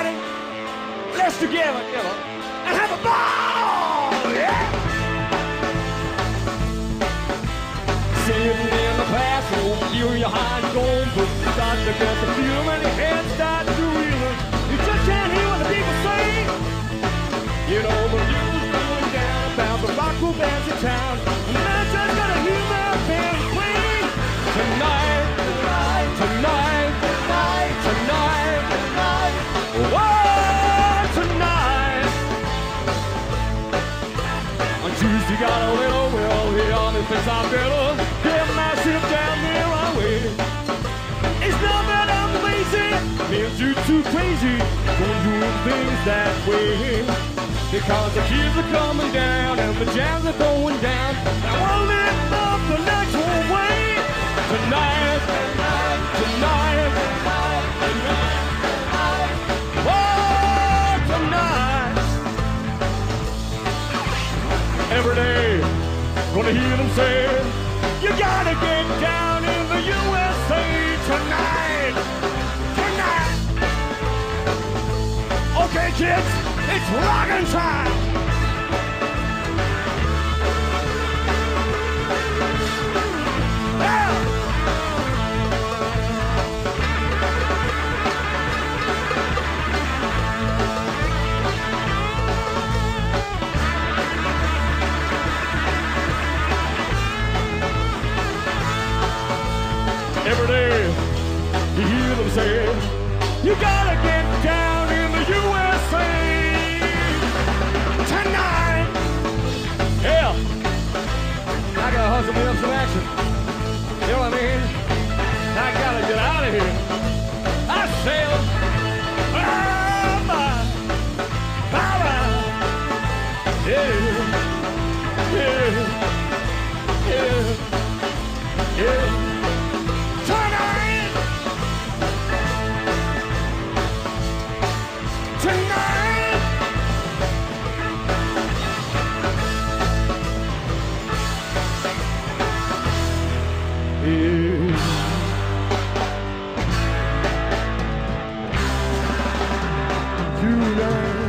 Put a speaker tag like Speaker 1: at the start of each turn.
Speaker 1: everybody, let's together, you know, and have a ball, yeah. Sitting in the classroom, you your high going, you start to get the feeling when your head starts to reel. You just can't hear what the people say. You know the music's going down about the rock and bands in town, On Tuesday, got a little will. Here on the army thinks I'm better. Get ship down there, I wait. It's not that I'm lazy, means you too crazy for doing things that way. Because the kids are coming down and the jams are going down. Every day, gonna hear them say, you gotta get down in the USA tonight, tonight. Okay, kids, it's rockin' time. Every day, you hear them say, you gotta get down in the USA tonight. Yeah. I gotta hustle me up some action. You know what I mean? I gotta get out of here. I sail. Ah, my. Bye bye. Yeah. Yeah. You know.